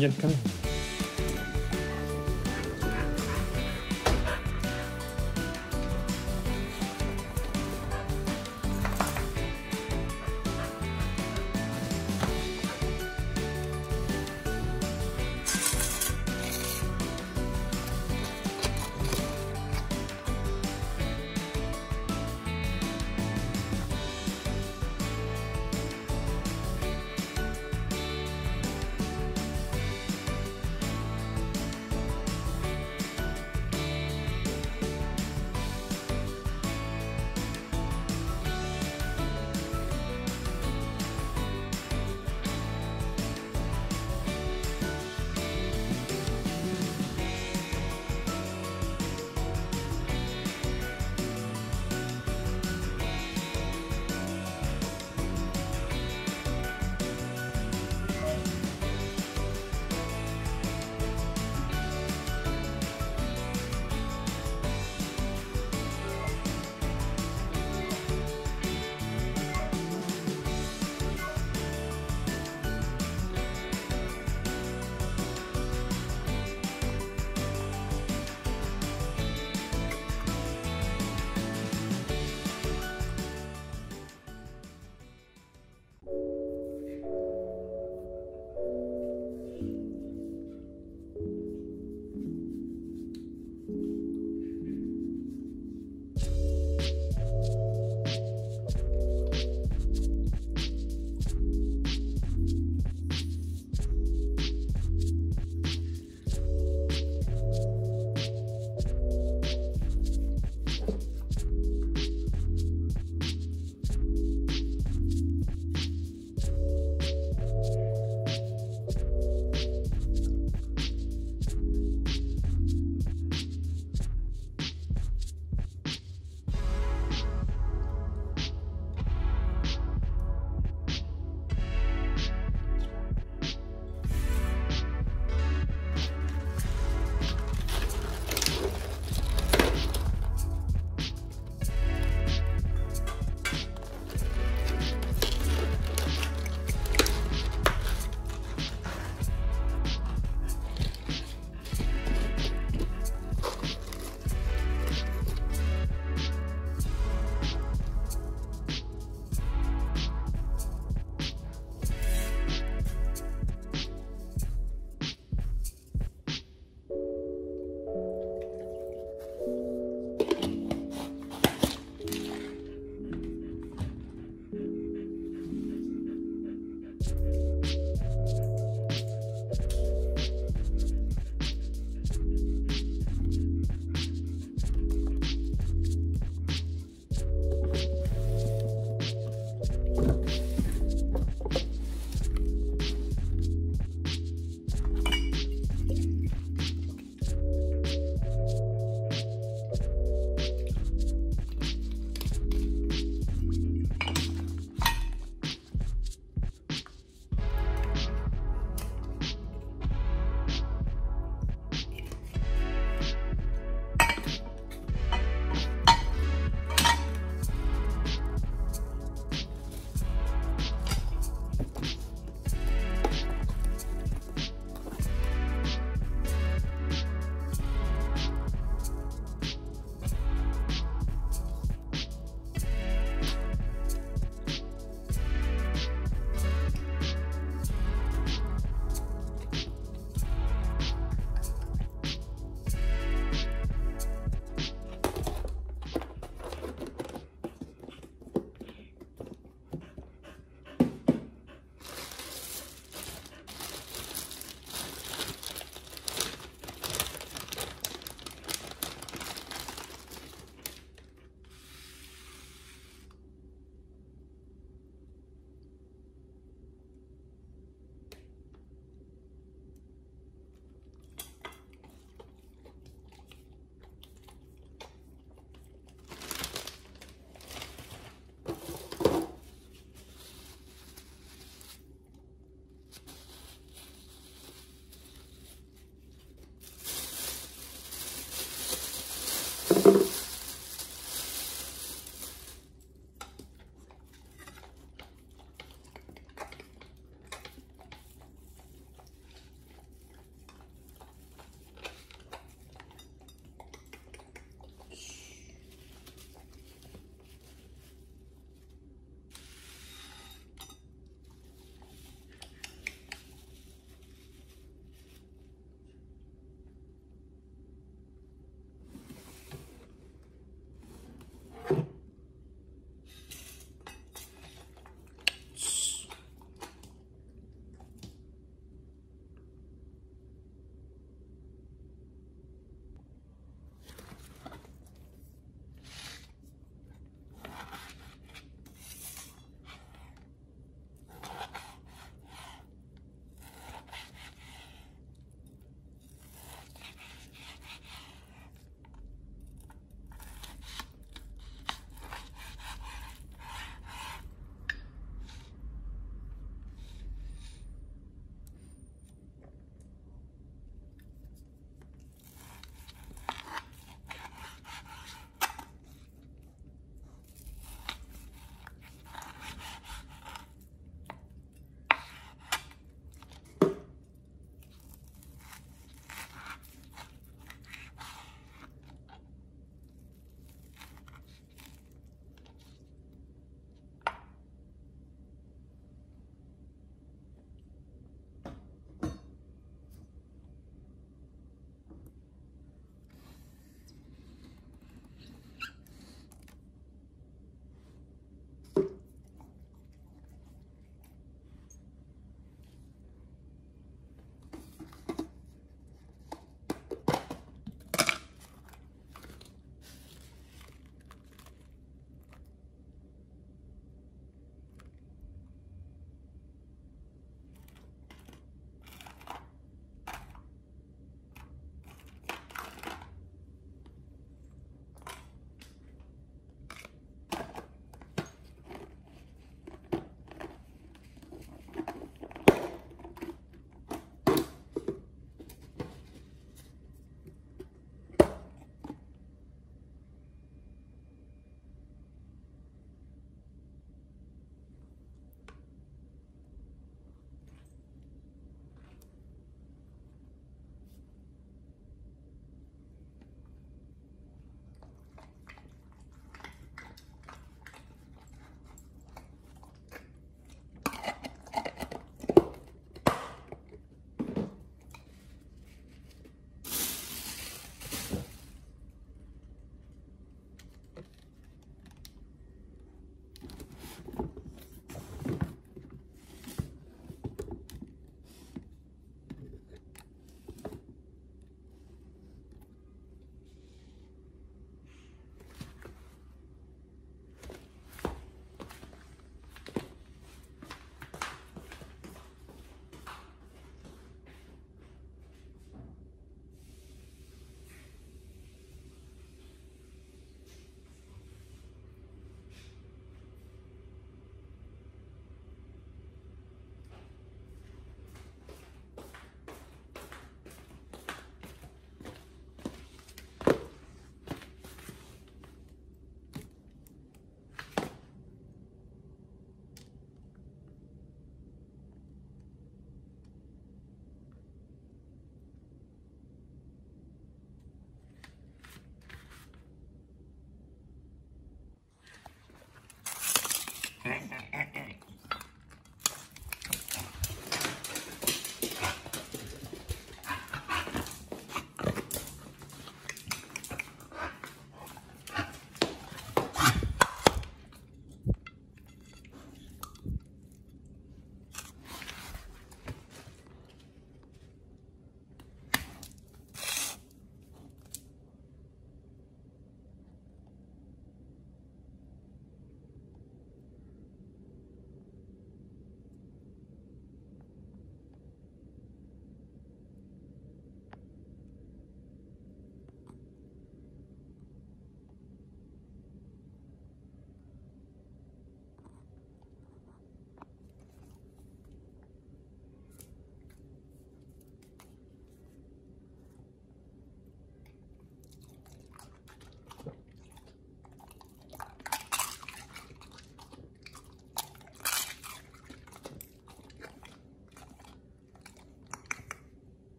nhân igen,